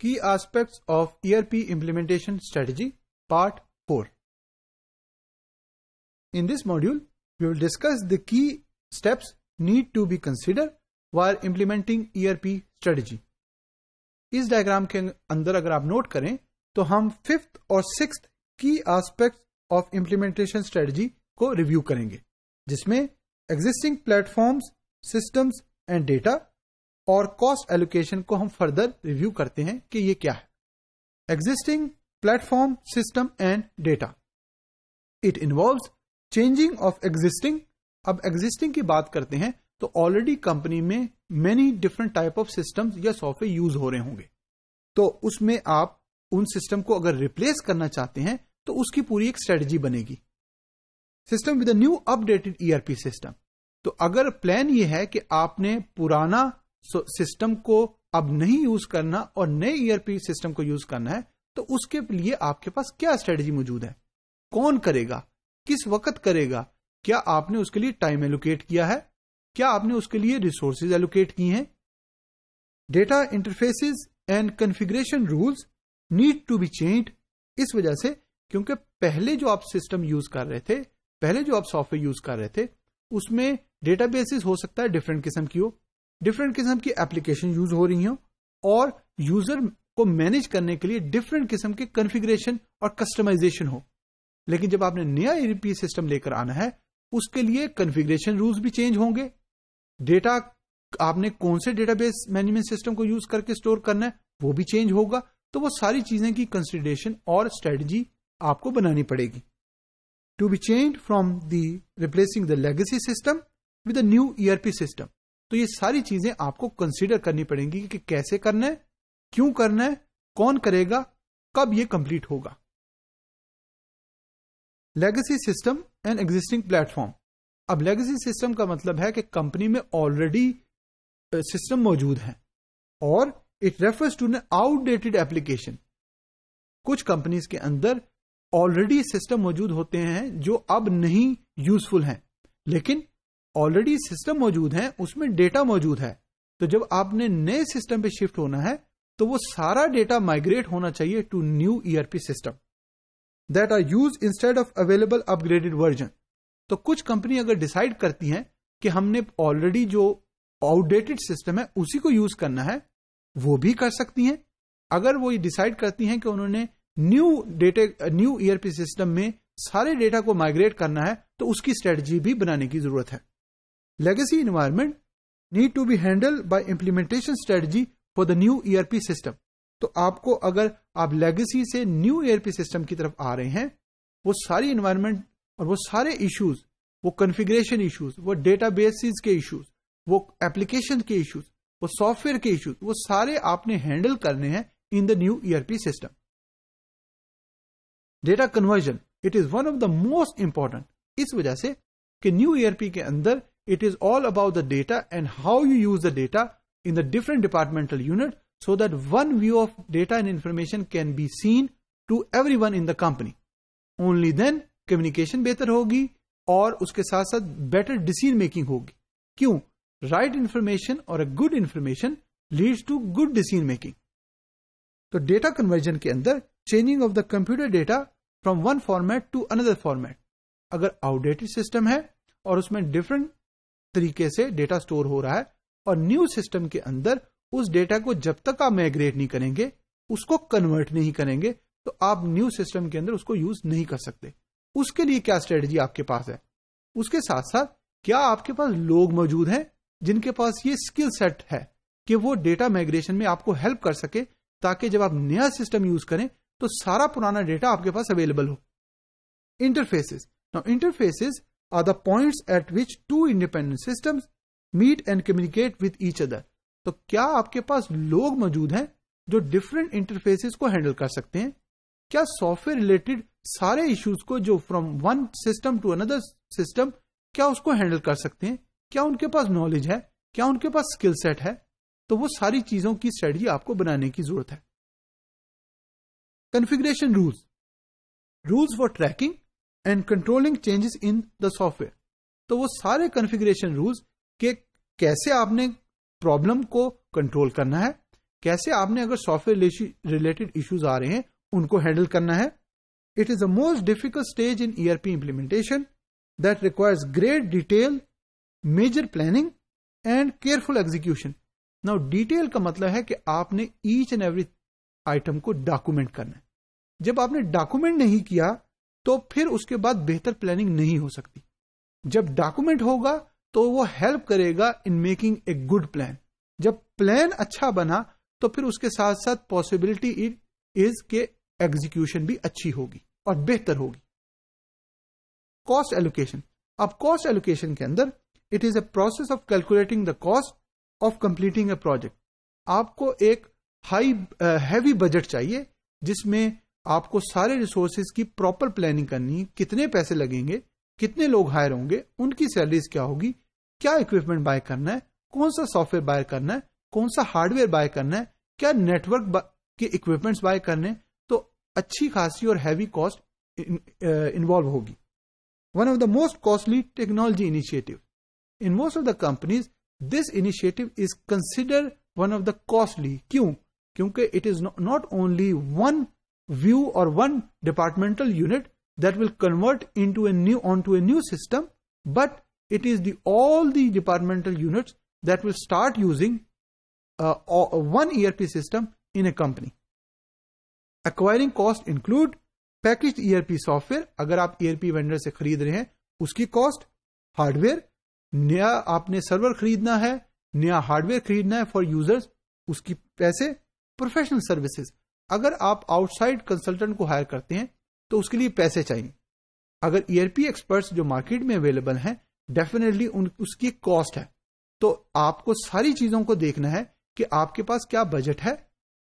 Key Aspects of ERP Implementation Strategy Part 4 In this module, we will discuss the key steps need to be considered while implementing ERP strategy. इस diagram के अंदर अगर आप note करें तो हम fifth और सिक्स की एस्पेक्ट ऑफ़ इंप्लीमेंटेशन स्ट्रेटजी को रिव्यू करेंगे जिसमें existing platforms systems and data और कॉस्ट एलोकेशन को हम फर्दर रिव्यू करते हैं कि ये क्या है। Existing platform system and data it involve changing of existing अब एग्जिस्टिंग की बात करते हैं तो ऑलरेडी कंपनी में many different type of system या सॉफ्टवेयर यूज़ हो रहे होंगे। तो उसमें आप उन सिस्टम को अगर रिप्लेस करना चाहते हैं तो उसकी पूरी एक स्ट्रेटजी बनेगी। System with new updated ERP system तो अगर प्लान ये है कि आपने पुराना सिस्टम को अब नहीं यूज़ करना और नए ईआरपी सिस्टम को यूज़ करना है तो उसके लिए आपके पास क्या स्ट्रेटजी मौजूद है? कौन करेगा? किस वक्त करेगा? क्या आपने उसके लिए टाइम एलोकेट किया है? क्या आपने उसके लिए रिसोर्सेज एलोकेट किए हैं? Data interfaces and configuration rules need to be change इस वजह से क्योंकि पहले जो आप सिस्टम यूज़ कर रहे थे, पहले जो आप सॉफ्टवेयर यूज़ कर रहे थे, उसमें डेटाबेसिस हो सकता है डिफरेंट किस्म की हो। डिफरेंट किस्म की एप्लीकेशन यूज़ हो रही हो और यूज़र को मैनेज करने के लिए डिफरेंट किस्म के कन्फिग्रेशन और कस्टमाइजेशन हो। लेकिन जब आपने नया एपी सिस्टम लेकर आना है, उसके लिए कन्फिग्रेशन रूल्स भी चेंज होंगे। डेटा आपने कौन से डेटाबेस मैनेजमेंट सिस्टम को यूज़ करके स्टोर करना है, वो भी चेंज होगा। तो वो सारी चीज़ें की कंसिडरेशन और स्ट्रेटजी आपको बनानी पड़ेगी। To be change from the replacing the legacy system with new ERP system तो ये सारी चीज़ें आपको कंसिडर करनी पड़ेंगी कि कैसे करना है, क्यों करना है, कौन करेगा, कब ये कंप्लीट होगा। Legacy system and existing platform अब लेगेसी सिस्टम का मतलब है कि कंपनी में ऑलरेडी सिस्टम मौजूद है और it refers to an outdated application कुछ कंपनीज़ के अंदर ऑलरेडी सिस्टम मौजूद होते हैं जो अब नहीं यूजफुल हैं, लेकिन ऑलरेडी सिस्टम मौजूद है, उसमें डेटा मौजूद है। तो जब आपने नए सिस्टम पे शिफ्ट होना है तो वो सारा डेटा माइग्रेट होना चाहिए to new ERP system that are use instead of available upgraded version तो कुछ कंपनी अगर डिसाइड करती हैं कि हमने ऑलरेडी जो आउटडेटेड सिस्टम है, उसी को यूज़ करना है, वो भी कर सकती हैं। अगर वो ये डिसाइड करती हैं कि उन्होंने new data new ERP system में सारे डेटा को माइग्रेट करना है तो उसकी स्ट्रेटजी भी बनाने की ज़रूरत है। Legacy environment need to be handle by implementation strategy for the new ERP system तो आपको अगर आप लेगेसी से न्यू ईआरपी सिस्टम की तरफ़ आ रहे हैं, वो सारी इन्वायरमेंट और वो सारे इश्यूज़ वो कन्फिग्रेशन इश्यूज़ वो डेटा बेसिस के इश्यूज़ वो एप्लीकेशन के इश्यूज़ वो सॉफ्टवेयर के इश्यूज़ वो सारे आपने हैंडल करने हैं in the new ERP system data conversion it is one of the most important इस वजह से कि न्यू ईआरपी के अंदर it is all about the data and how you use the data in the different departmental unit so that one view of data and information can be seen to everyone in the company only then communication बेहतर होगी और उसके साथ साथ better decision making होगी। क्यों? Right information और a good information leads to good decision making तो डेटा कन्वर्जन के अंदर changing of the computer data from one format to another format अगर आउटडेटेड सिस्टम है और उसमें डिफरेंट तरीके से डेटा स्टोर हो रहा है और न्यू सिस्टम के अंदर उस डेटा को जब तक आप माइग्रेट नहीं करेंगे, उसको कन्वर्ट नहीं करेंगे तो आप न्यू सिस्टम के अंदर उसको यूज़ नहीं कर सकते। उसके लिए क्या स्ट्रेटजी आपके पास है? उसके साथ साथ क्या आपके पास लोग मौजूद हैं जिनके पास ये स्किल सेट है कि वो डेटा माइग्रेशन में आपको हेल्प कर सके ताकि जब आप नया सिस्टम यूज़ करें तो सारा पुराना डेटा आपके पास अवेलेबल हो। Interfaces interfaces are the points at which two independent systems meet and communicate with each other तो क्या आपके पास लोग मौजूद हैं जो डिफरेंट इंटरफेसिस को हैंडल कर सकते हैं? क्या सॉफ्टवेयर रिलेटेड सारे इश्यूज़ को जो from one system to another system क्या उसको हैंडल कर सकते हैं? क्या उनके पास नॉलेज है? क्या उनके पास स्किल सेट है? तो वो सारी चीज़ों की स्ट्रेटजी आपको बनाने की ज़रूरत है। Configuration rules rules for tracking and controlling changes in the software तो वो सारे कन्फिग्रेशन रूल्स के कैसे आपने प्रॉब्लम को कंट्रोल करना है, कैसे आपने अगर सॉफ्टवेयर रिलेटेड इश्यूज़ आ रहे हैं, उनको हैंडल करना है it is the most difficult stage in ERP implementation that requires great detail major planning and careful execution now detail का मतलब है कि आपने ईच एंड एवरी आइटम को डॉक्यूमेंट करना है। जब आपने डॉक्यूमेंट नहीं किया तो फिर उसके बाद बेहतर प्लानिंग नहीं हो सकती। जब डॉक्यूमेंट होगा तो वो हेल्प करेगा in making a good plan जब प्लान अच्छा बना तो फिर उसके साथ साथ पॉसिबिलिटी इज़ के एग्जीक्यूशन भी अच्छी होगी और बेहतर होगी। कॉस्ट एलोकेशन अब कॉस्ट एलोकेशन के अंदर it is a process of calculating the cost of completing a project आपको एक हाई हैवी बजट चाहिए, जिसमें आपको सारे रिसोर्सेज की प्रॉपर प्लानिंग करनी है। कितने पैसे लगेंगे, कितने लोग हायर होंगे, उनकी सैलरीज क्या होगी, क्या इक्विपमेंट बाय करना है, कौन सा सॉफ्टवेयर बाय करना है, कौन सा हार्डवेयर बाय करना है, क्या नेटवर्क के इक्विपमेंट्स बाय करने तो अच्छी खासी और हैवी कॉस्ट इन्वॉल्व होगी। One of the most costly technology initiative in most of the companies this initiative is consider one of the costly क्यों? क्योंकि it is not only one view और one departmental unit that will convert into a new onto a new system but it is the all the departmental units that will start using uh, one ERP system in a company. Acquiring cost include packaged ERP software अगर आप ERP vendor से खरीद रहे हैं उसकी cost hardware नया आपने server खरीदना है नया हार्डवेयर खरीदना है फॉर यूज़र्स उसकी पैसे प्रोफेशनल सर्विसेज़ अगर आप आउटसाइड कंसल्टेंट को हायर करते हैं तो उसके लिए पैसे चाहिए। अगर ईआरपी e एक्सपर्ट्स जो मार्केट में अवेलेबल हैं डेफिनेटली उसकी कॉस्ट है। तो आपको सारी चीज़ों को देखना है कि आपके पास क्या बजट है,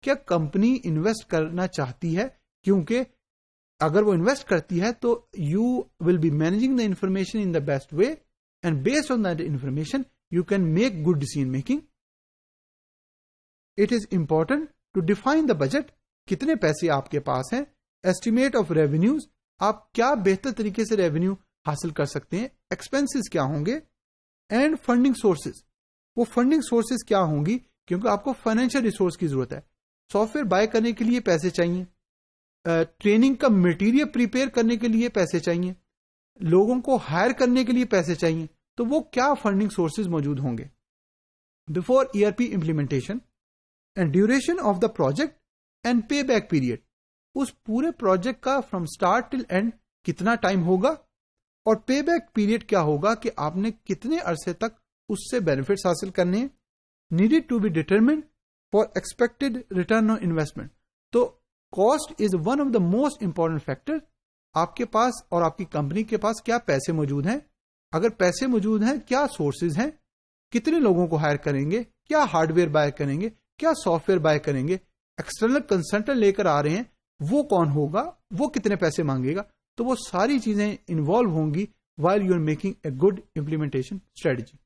क्या कंपनी इन्वेस्ट करना चाहती है, क्योंकि अगर वो इन्वेस्ट करती है तो you will be managing the information in the best way and based on that information you can make good decision making it is important to define the budget कितने पैसे आपके पास हैं? एस्टिमेट ऑफ़ रेवेन्यूज आप क्या बेहतर तरीके से revenue हासिल कर सकते हैं? एक्सपेंसेस क्या होंगे? एंड फंडिंग सोर्सेज वो फंडिंग सोर्सेज क्या होंगी? क्योंकि आपको फाइनेंशियल रिसोर्स की ज़रूरत है। सॉफ्टवेयर बाय करने के लिए पैसे चाहिए। ट्रेनिंग का मटेरियल प्रिपेयर करने के लिए पैसे चाहिए। लोगों को हायर करने के लिए पैसे चाहिए। तो वो क्या फंडिंग सोर्सेज मौजूद होंगे? Before ERP implementation and duration of the project and pay back period उस पूरे प्रोजेक्ट का फ्रॉम स्टार्ट टिल एंड कितना टाइम होगा? और पे बैक पीरियड क्या होगा कि आपने कितने अरसे तक उससे बेनिफिट्स हासिल करने हैं? Needed to be determine for expected return on investment तो cost is one of the most important factor आपके पास और आपकी कंपनी के पास क्या पैसे मौजूद हैं? अगर पैसे मौजूद हैं, क्या सोर्सेज हैं? कितने लोगों को हायर करेंगे? क्या हार्डवेयर बाय करेंगे? क्या सॉफ्टवेयर बाय करेंगे? एक्सटर्नल कंसल्टेंट लेकर आ रहे हैं, वो कौन होगा, वो कितने पैसे मांगेगा तो वो सारी चीज़ें इन्वॉल्व होंगी while you are making a good implementation strategy